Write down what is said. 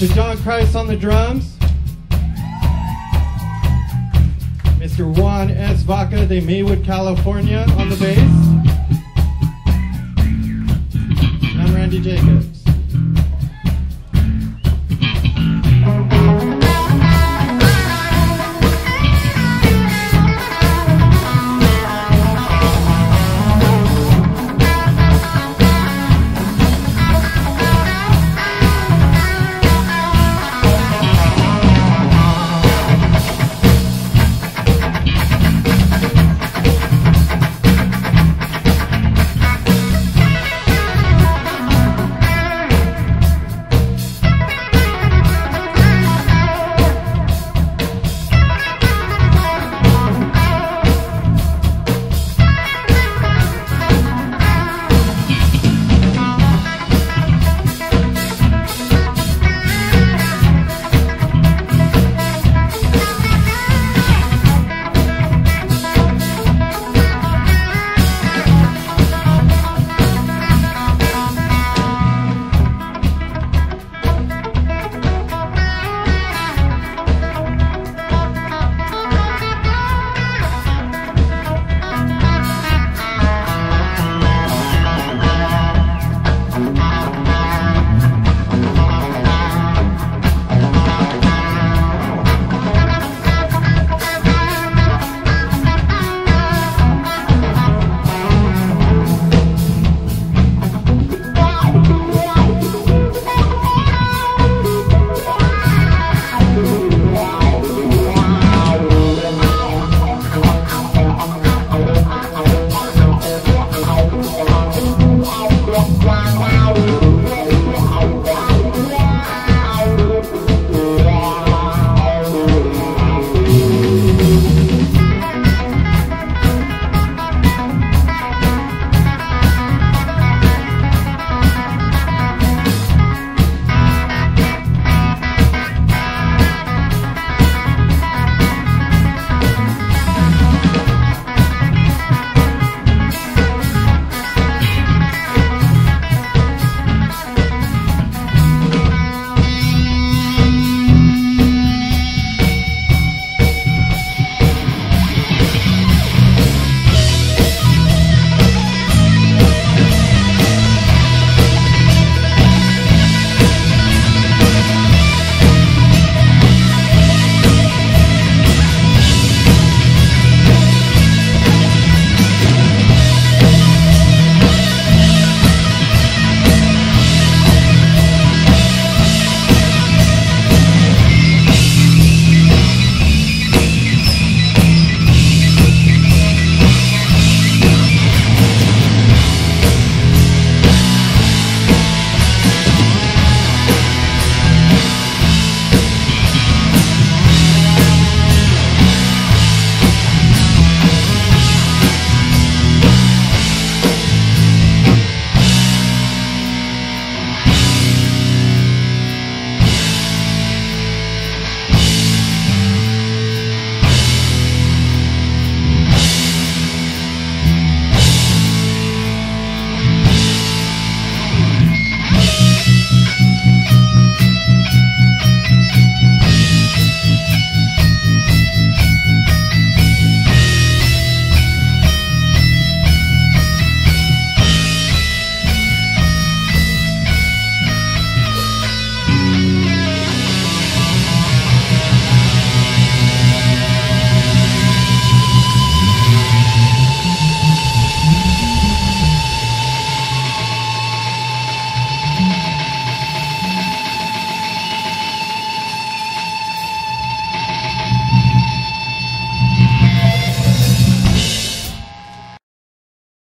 Mr. John Christ on the drums. Mr. Juan S. Vaca de Maywood, California on the bass. And I'm Randy Jacobs.